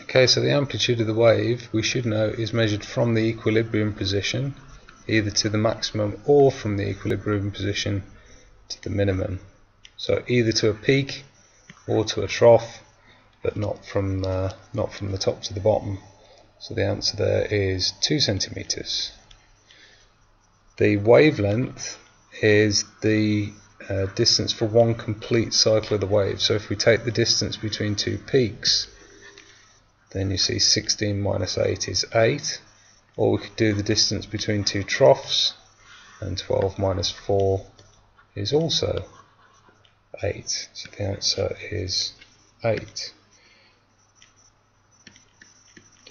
Okay, so the amplitude of the wave, we should know, is measured from the equilibrium position, either to the maximum or from the equilibrium position to the minimum. So either to a peak or to a trough, but not from uh, not from the top to the bottom. So the answer there is two centimeters. The wavelength is the uh, distance for one complete cycle of the wave. So if we take the distance between two peaks, then you see 16 minus 8 is 8 or we could do the distance between two troughs and 12 minus 4 is also 8 so the answer is 8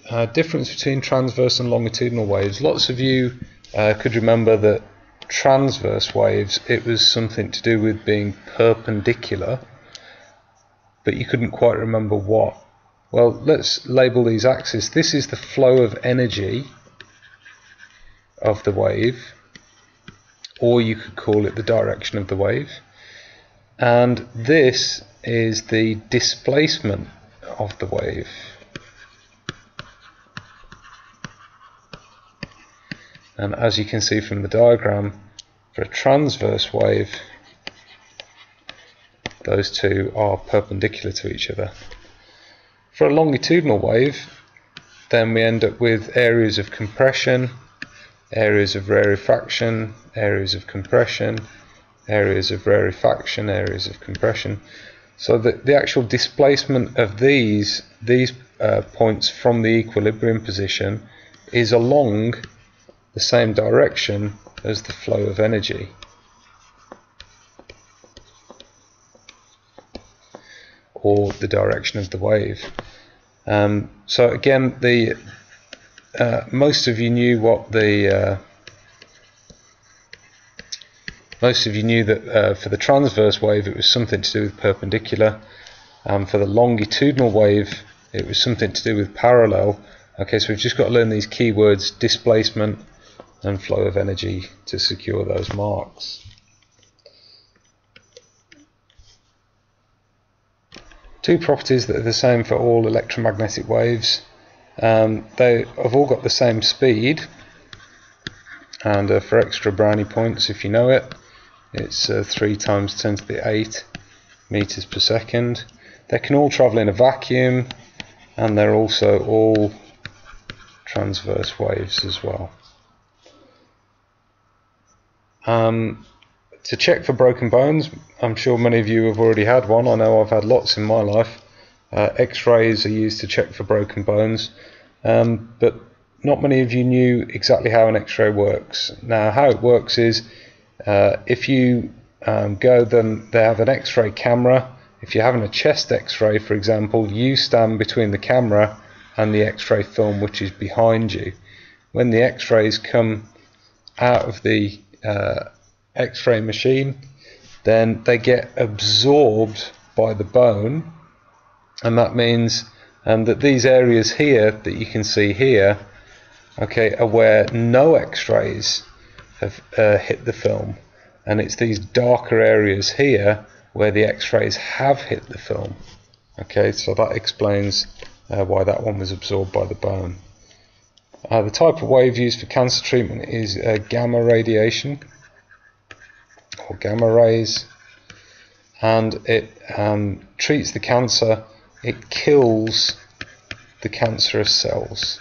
uh, difference between transverse and longitudinal waves. Lots of you uh, could remember that transverse waves it was something to do with being perpendicular but you couldn't quite remember what well, let's label these axes. This is the flow of energy of the wave, or you could call it the direction of the wave. And this is the displacement of the wave. And as you can see from the diagram, for a transverse wave, those two are perpendicular to each other. For a longitudinal wave, then we end up with areas of compression, areas of rarefaction, areas of compression, areas of rarefaction, areas of compression. So the, the actual displacement of these these uh, points from the equilibrium position is along the same direction as the flow of energy. Or the direction of the wave. Um, so again, the uh, most of you knew what the uh, most of you knew that uh, for the transverse wave it was something to do with perpendicular. Um, for the longitudinal wave it was something to do with parallel. Okay, so we've just got to learn these keywords: displacement and flow of energy to secure those marks. Two properties that are the same for all electromagnetic waves. Um, they have all got the same speed, and uh, for extra brownie points, if you know it, it's uh, 3 times 10 to the 8 meters per second. They can all travel in a vacuum, and they're also all transverse waves as well. Um, to check for broken bones, I'm sure many of you have already had one. I know I've had lots in my life. Uh, X-rays are used to check for broken bones, um, but not many of you knew exactly how an X-ray works. Now, how it works is uh, if you um, go, then they have an X-ray camera. If you're having a chest X-ray, for example, you stand between the camera and the X-ray film, which is behind you. When the X-rays come out of the uh, X-ray machine, then they get absorbed by the bone, and that means um, that these areas here that you can see here, okay, are where no X-rays have uh, hit the film, and it's these darker areas here where the X-rays have hit the film. Okay, so that explains uh, why that one was absorbed by the bone. Uh, the type of wave used for cancer treatment is uh, gamma radiation or gamma rays and it um, treats the cancer, it kills the cancerous cells.